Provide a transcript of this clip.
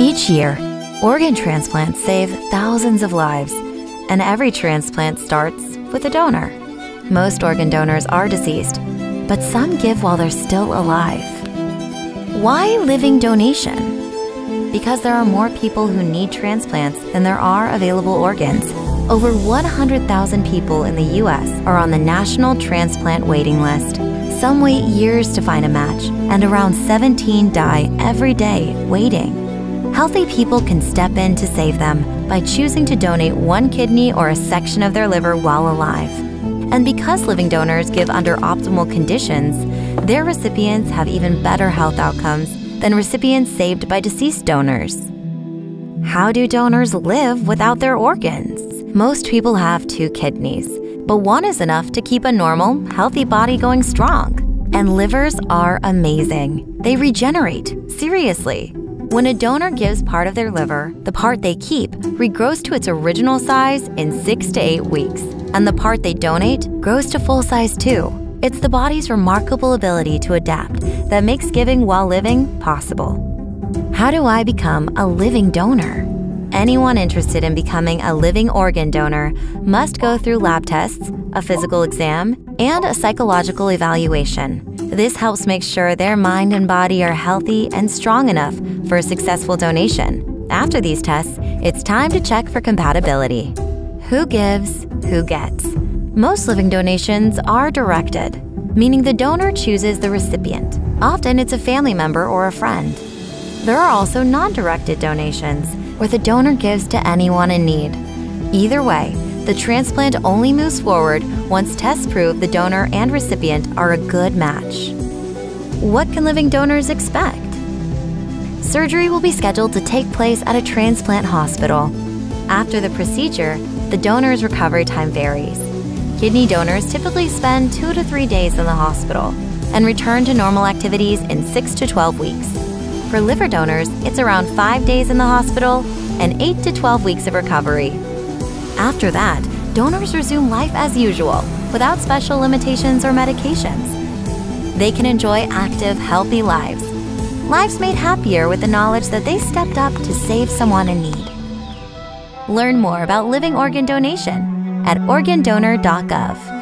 Each year, organ transplants save thousands of lives, and every transplant starts with a donor. Most organ donors are deceased, but some give while they're still alive. Why living donation? Because there are more people who need transplants than there are available organs. Over 100,000 people in the US are on the National Transplant Waiting List. Some wait years to find a match, and around 17 die every day waiting. Healthy people can step in to save them by choosing to donate one kidney or a section of their liver while alive. And because living donors give under optimal conditions, their recipients have even better health outcomes than recipients saved by deceased donors. How do donors live without their organs? Most people have two kidneys, but one is enough to keep a normal, healthy body going strong. And livers are amazing. They regenerate, seriously. When a donor gives part of their liver, the part they keep regrows to its original size in six to eight weeks, and the part they donate grows to full size too. It's the body's remarkable ability to adapt that makes giving while living possible. How do I become a living donor? Anyone interested in becoming a living organ donor must go through lab tests, a physical exam, and a psychological evaluation. This helps make sure their mind and body are healthy and strong enough for a successful donation. After these tests, it's time to check for compatibility. Who gives, who gets? Most living donations are directed, meaning the donor chooses the recipient. Often it's a family member or a friend. There are also non directed donations, where the donor gives to anyone in need. Either way, the transplant only moves forward once tests prove the donor and recipient are a good match. What can living donors expect? Surgery will be scheduled to take place at a transplant hospital. After the procedure, the donor's recovery time varies. Kidney donors typically spend two to three days in the hospital and return to normal activities in 6 to 12 weeks. For liver donors, it's around 5 days in the hospital and 8 to 12 weeks of recovery. After that, donors resume life as usual without special limitations or medications. They can enjoy active, healthy lives. Lives made happier with the knowledge that they stepped up to save someone in need. Learn more about living organ donation at organdonor.gov.